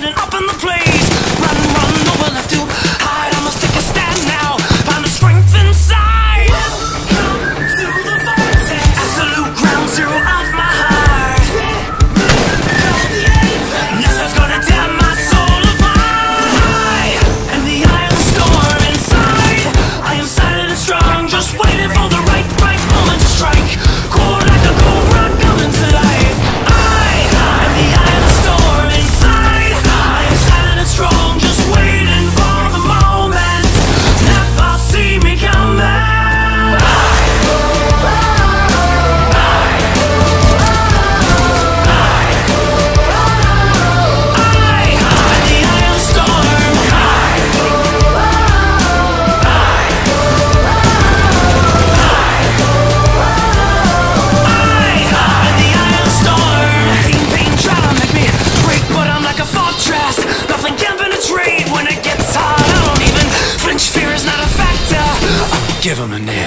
getting up give him name.